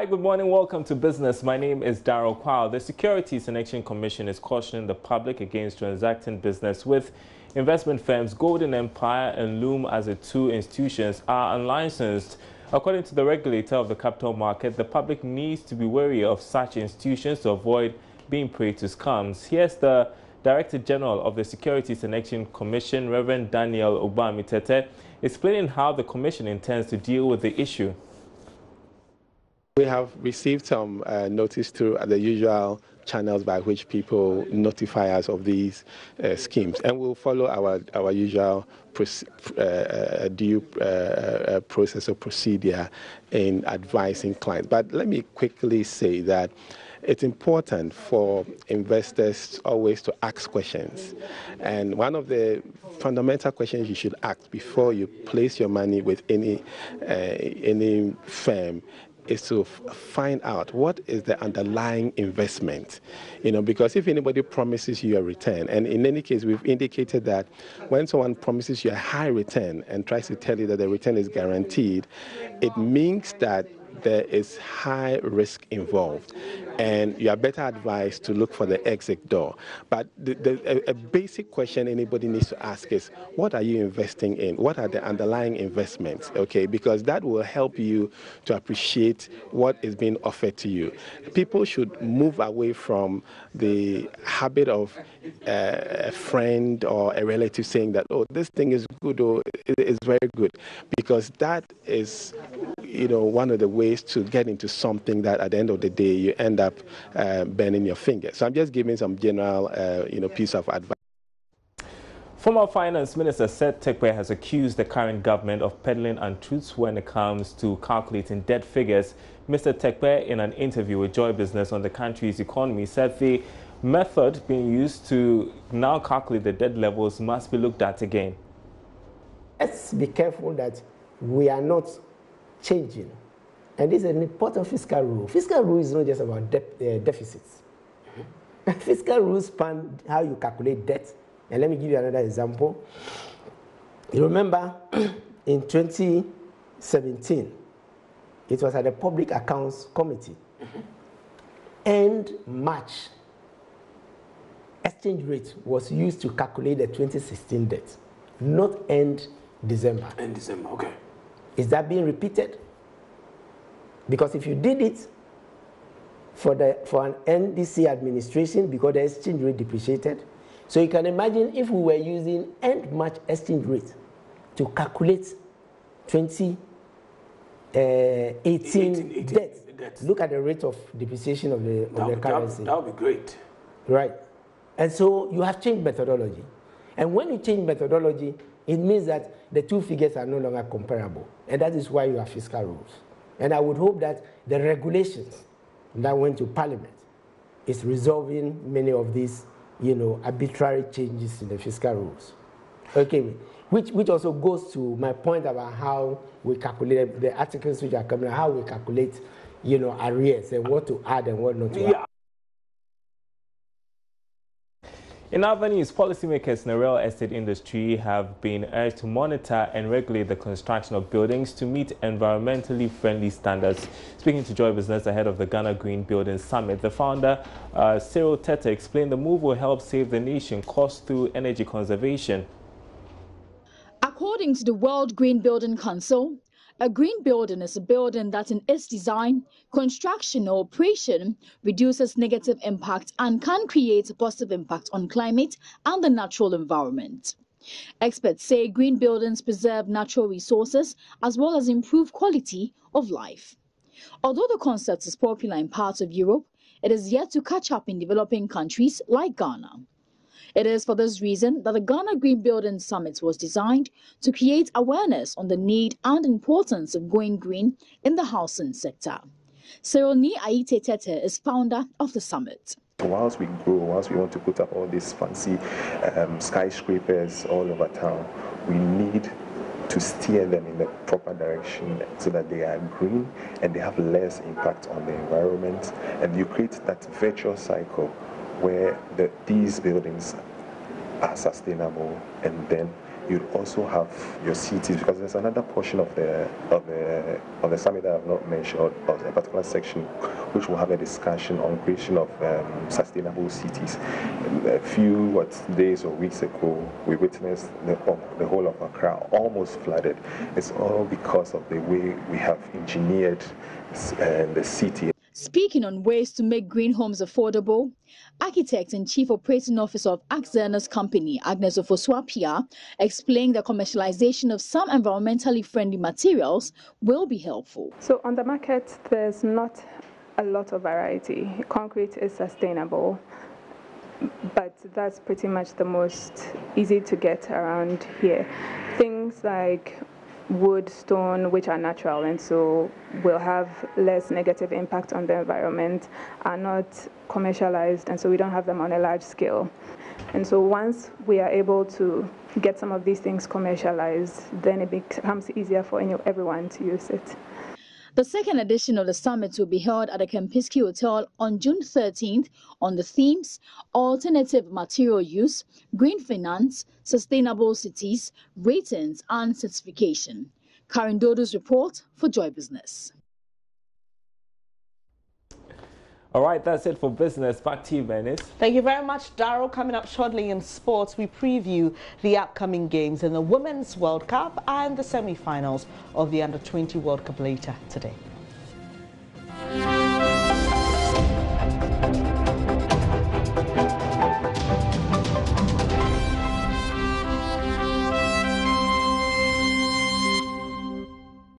Hi, good morning. Welcome to Business. My name is Daryl Kwao. The Securities and Exchange Commission is cautioning the public against transacting business with investment firms Golden Empire and Loom as the two institutions are unlicensed. According to the regulator of the capital market, the public needs to be wary of such institutions to avoid being prey to scams. Here's the Director General of the Securities and Exchange Commission, Reverend Daniel Ogbarmey Tetteh, explaining how the Commission intends to deal with the issue. We have received some uh, notice through the usual channels by which people notify us of these uh, schemes, and we'll follow our our usual uh, uh, due uh, uh, process or procedure in advising clients. But let me quickly say that it's important for investors always to ask questions. And one of the fundamental questions you should ask before you place your money with any uh, any firm is to find out what is the underlying investment. You know, because if anybody promises you a return, and in any case, we've indicated that when someone promises you a high return and tries to tell you that the return is guaranteed, it means that there is high risk involved, and you are better advised to look for the exit door. But the, the, a, a, basic question anybody needs to ask is, what are you investing in? What are the underlying investments? Okay, because that will help you to appreciate what is being offered to you. People should move away from the habit of uh, a friend or a relative saying that, oh, this thing is good or it is very good, because that is, you know, one of the ways to get into something that at the end of the day you end up uh, burning your fingers. So I'm just giving some general, uh, you know, piece of advice. Former Finance Minister Seth Terkper has accused the current government of peddling untruths when it comes to calculating debt figures. Mr. Terkper, in an interview with Joy Business on the country's economy, said the method being used to now calculate the debt levels must be looked at again. Let's be careful that we are not changing and this is an important fiscal rule. Fiscal rule is not just about de uh, deficits. fiscal rules span how you calculate debt. And let me give you another example. You remember in 2017, it was at the Public Accounts Committee. End March, exchange rate was used to calculate the 2016 debt, not end December. End December, okay. Is that being repeated? Because if you did it for, the, for an NDC administration, because the exchange rate depreciated, so you can imagine if we were using end March exchange rate to calculate 2018 uh, 18, 18, debt. debt. Look at the rate of depreciation of the, of that, the currency. That would be great. Right. And so you have changed methodology. And when you change methodology, it means that the two figures are no longer comparable. And that is why you have fiscal rules. And I would hope that the regulations that went to Parliament is resolving many of these, you know, arbitrary changes in the fiscal rules. Okay, which, which also goes to my point about how we calculate the articles which are coming, how we calculate, you know, arrears and what to add and what not to yeah. add. In other news, policymakers in the real estate industry have been urged to monitor and regulate the construction of buildings to meet environmentally friendly standards. Speaking to Joy Business ahead of the Ghana Green Building Summit, the founder, uh, Cyril Tete, explained the move will help save the nation costs through energy conservation. According to the World Green Building Council, a green building is a building that in its design, construction or operation reduces negative impact and can create a positive impact on climate and the natural environment. Experts say green buildings preserve natural resources as well as improve quality of life. Although the concept is popular in parts of Europe, it is yet to catch up in developing countries like Ghana. It is for this reason that the Ghana Green Building Summit was designed to create awareness on the need and importance of going green in the housing sector. Seroni Aite Tete is founder of the summit. Whilst we grow, whilst we want to put up all these fancy um, skyscrapers all over town, we need to steer them in the proper direction so that they are green and they have less impact on the environment. And you create that virtuous cycle where the, these buildings are sustainable and then you'd also have your cities because there's another portion of the of the of the summit that I've not mentioned, of a particular section, which will have a discussion on creation of um, sustainable cities. A few what days or weeks ago, we witnessed the, the whole of Accra almost flooded. It's all because of the way we have engineered uh, the city. Speaking on ways to make green homes affordable, architect and chief operating officer of Axenos Company, Agnes Ofosu-Appiah, explained that commercialization of some environmentally friendly materials will be helpful. So on the market, there's not a lot of variety. Concrete is sustainable, but that's pretty much the most easy to get around here. Things like wood, stone, which are natural and so will have less negative impact on the environment, are not commercialized and so we don't have them on a large scale. And so once we are able to get some of these things commercialized, then it becomes easier for everyone to use it. The second edition of the summit will be held at the Kempinski Hotel on June 13th on the themes alternative material use, green finance, sustainable cities, ratings, and certification. Karen Dodo's report for Joy Business. All right, that's it for business. Back to you, Venice. Thank you very much, Daryl. Coming up shortly in sports, we preview the upcoming games in the Women's World Cup and the semi-finals of the Under-20 World Cup later today.